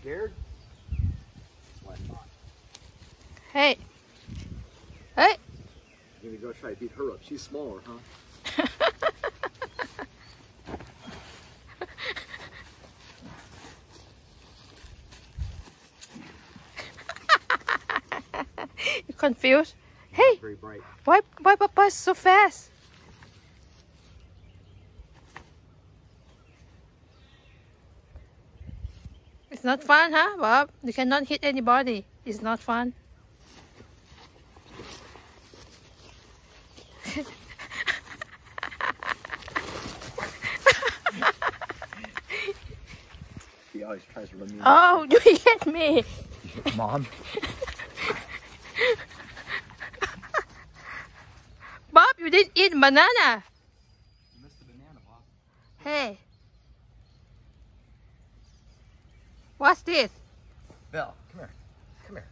scared? That's what Hey. Hey. You're gonna go try to beat her up. She's smaller, huh? You confused? Hey. Very bright. Why why Papa so fast? It's not fun, huh, Bob? You cannot hit anybody. It's not fun. He always tries to run me. Oh, you hit me. Mom. Bob, you didn't eat banana. You missed the banana, Bob. Hey. What's this? Belle, come here. Come here.